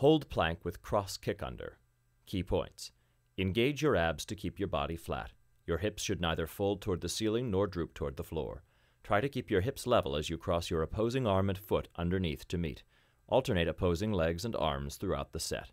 Hold plank with cross kick under. Key points. Engage your abs to keep your body flat. Your hips should neither fold toward the ceiling nor droop toward the floor. Try to keep your hips level as you cross your opposing arm and foot underneath to meet. Alternate opposing legs and arms throughout the set.